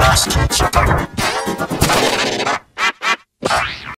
Lost